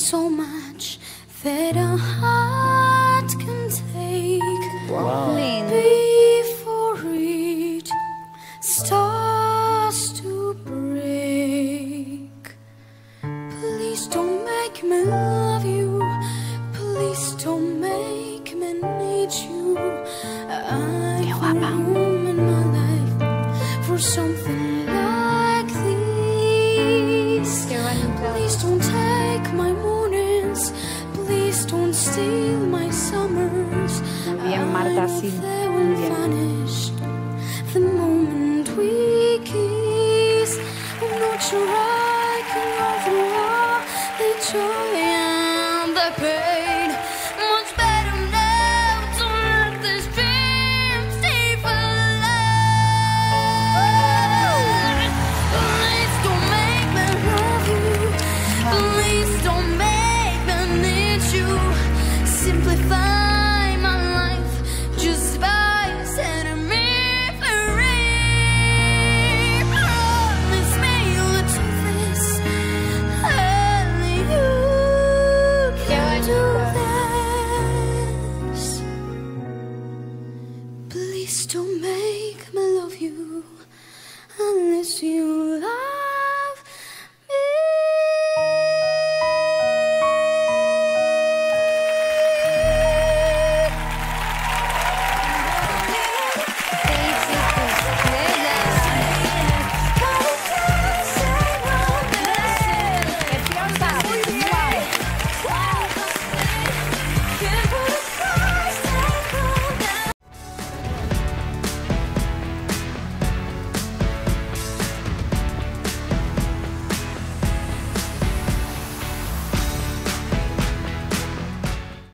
so much that a heart can take before it starts to break. Please don't make me love you. Please don't make me need you. I've been room in my life for something like this. Please don't I know they will vanish the moment we kiss. I'm not sure I can go through all the joy and the pain. Please don't make me love you unless you lie.